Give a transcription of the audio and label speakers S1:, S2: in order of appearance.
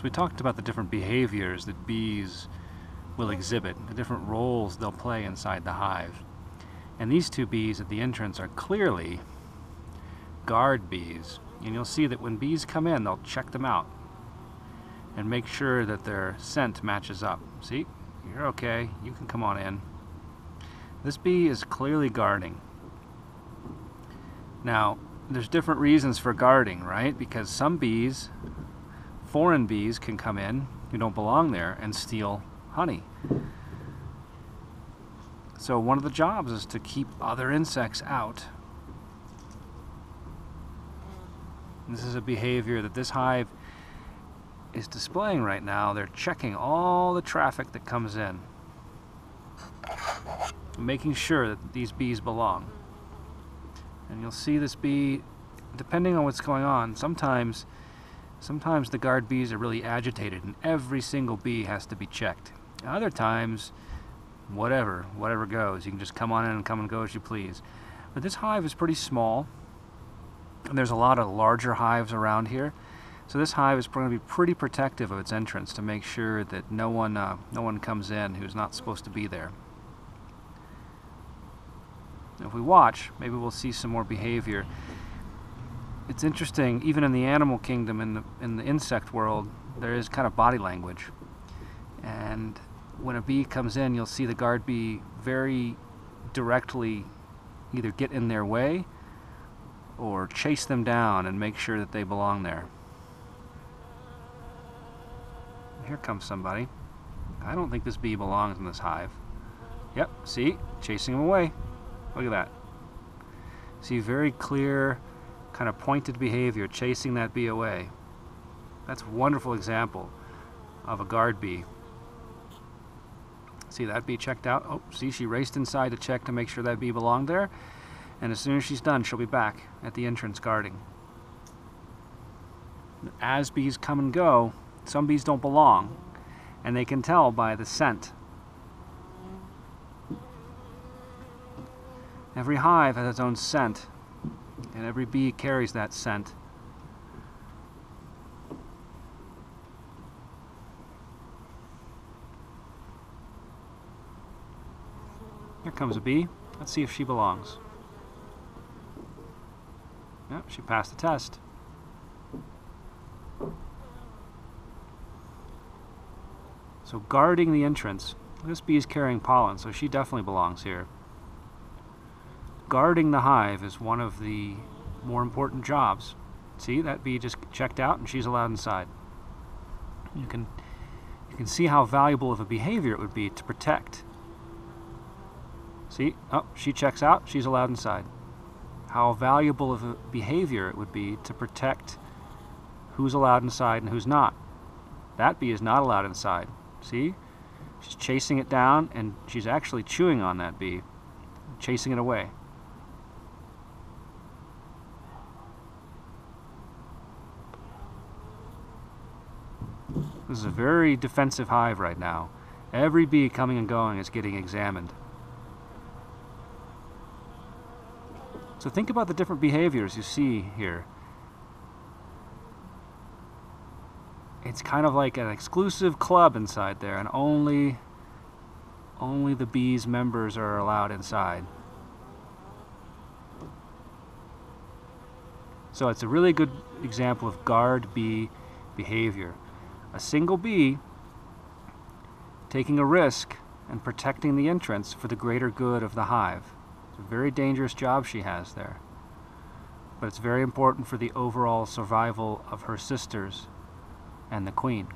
S1: So we talked about the different behaviors that bees will exhibit, the different roles they'll play inside the hive. And these two bees at the entrance are clearly guard bees. And you'll see that when bees come in, they'll check them out and make sure that their scent matches up. See, you're okay, you can come on in. This bee is clearly guarding. Now, there's different reasons for guarding, right? Because some bees, foreign bees, can come in who don't belong there and steal honey. So one of the jobs is to keep other insects out. This is a behavior that this hive is displaying right now. They're checking all the traffic that comes in, making sure that these bees belong. And you'll see this bee, depending on what's going on, sometimes sometimes the guard bees are really agitated and every single bee has to be checked. Other times, whatever, whatever goes. You can just come on in and come and go as you please. But this hive is pretty small. And there's a lot of larger hives around here. So this hive is going to be pretty protective of its entrance to make sure that no one, uh, no one comes in who's not supposed to be there. If we watch, maybe we'll see some more behavior. It's interesting, even in the animal kingdom, in the, in the insect world, there is kind of body language. And when a bee comes in, you'll see the guard bee very directly either get in their way or chase them down and make sure that they belong there. Here comes somebody. I don't think this bee belongs in this hive. Yep, see? Chasing him away. Look at that. See, very clear, kind of pointed behavior, chasing that bee away. That's a wonderful example of a guard bee. See that bee checked out? Oh, see, she raced inside to check to make sure that bee belonged there. And as soon as she's done, she'll be back at the entrance guarding. As bees come and go, some bees don't belong, and they can tell by the scent. Every hive has its own scent, and every bee carries that scent. Here comes a bee. Let's see if she belongs. Yep, she passed the test. So guarding the entrance. This bee is carrying pollen, so she definitely belongs here. Guarding the hive is one of the more important jobs. See, that bee just checked out and she's allowed inside. You can, you can see how valuable of a behavior it would be to protect. See, oh, she checks out, she's allowed inside. How valuable of a behavior it would be to protect who's allowed inside and who's not. That bee is not allowed inside. See? She's chasing it down and she's actually chewing on that bee, chasing it away. This is a very defensive hive right now. Every bee coming and going is getting examined. So think about the different behaviors you see here. It's kind of like an exclusive club inside there and only only the bees members are allowed inside. So it's a really good example of guard bee behavior a single bee taking a risk and protecting the entrance for the greater good of the hive. It's a very dangerous job she has there. But it's very important for the overall survival of her sisters and the queen.